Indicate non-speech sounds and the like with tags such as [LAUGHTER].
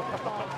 Oh, [LAUGHS]